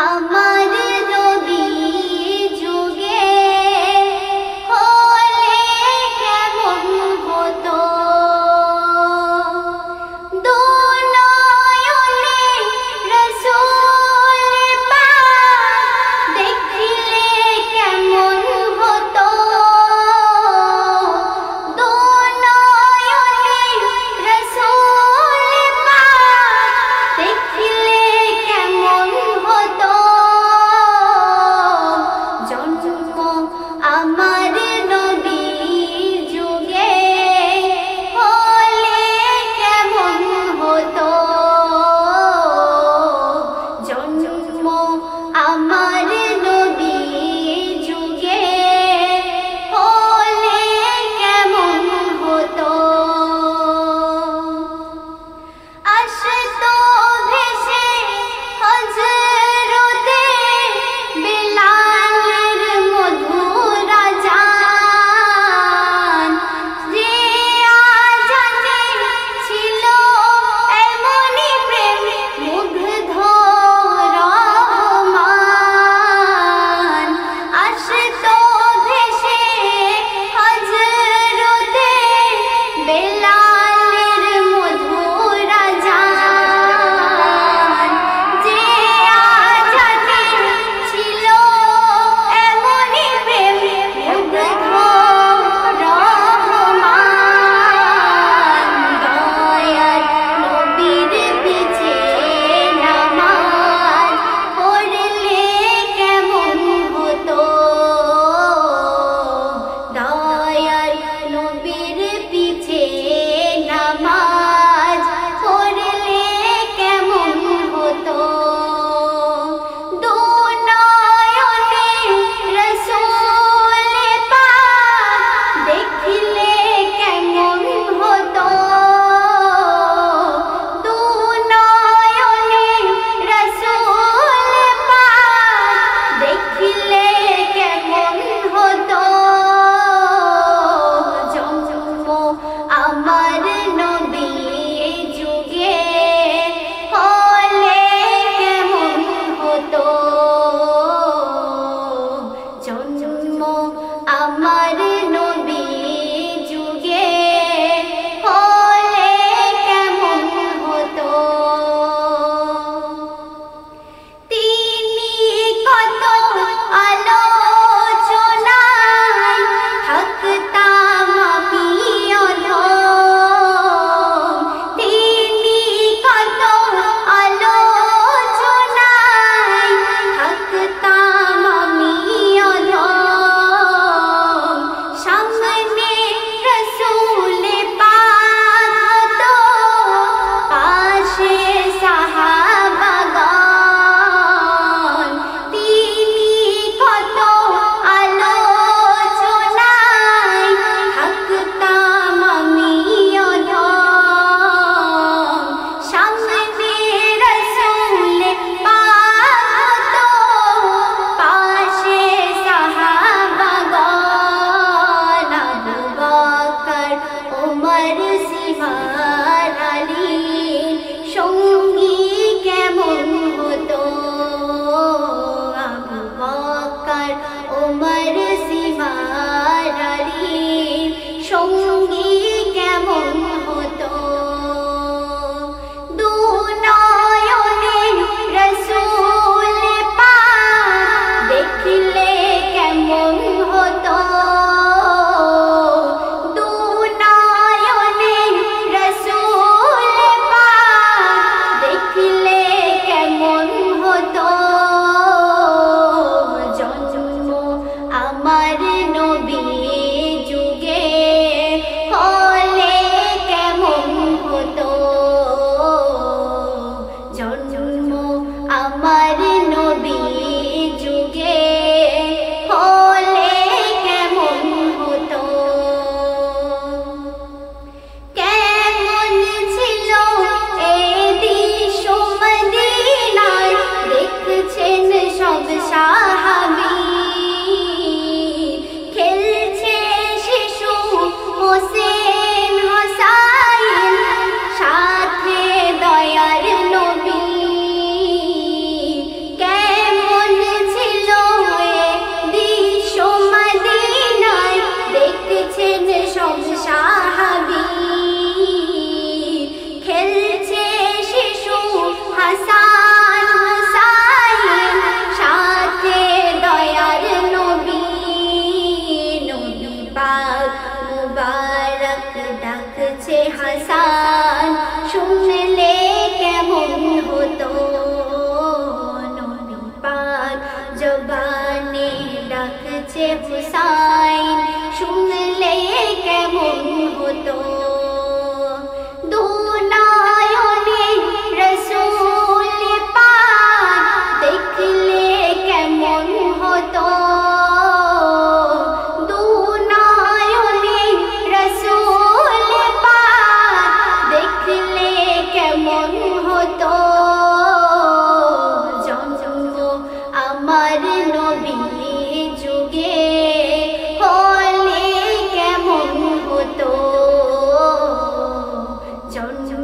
আমার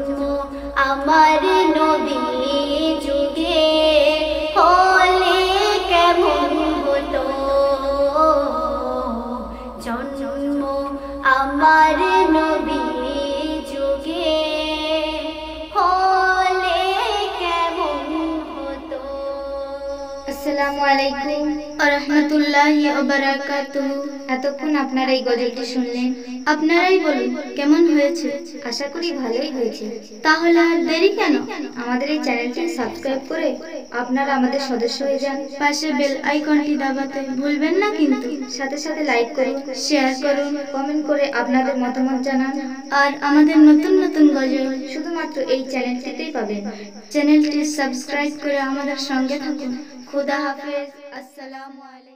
জন্ম আমার নবী যুগে হলে কেমন হতো? জন্ম আমার নবী যুগে হলে কেমন হতো? আসসালামু আলাইকুম। এতক্ষণ আপনারা এই গজলটি শুনলেন। আপনারাই বলুন, কেমন হয়েছে? আশা করি ভালোই হয়েছে। তাহলে আর দেরি কেন? আমাদের এই চ্যানেলটি সাবস্ক্রাইব করে আপনারা আমাদের সদস্য হয়ে যান। পাশে বেল আইকনটি দাবাতে ভুলবেন না কিন্তু। সাথে সাথে লাইক করুন, শেয়ার করুন, কমেন্ট করে আপনাদের মতামত জানান। আর আমাদের নতুন নতুন গজল শুধুমাত্র এই চ্যানেলটিতেই পাবেন। চ্যানেলটি সাবস্ক্রাইব করে আমাদের সঙ্গে থাকুন। খুদা হাফেজ আসসালামু আলাইকুম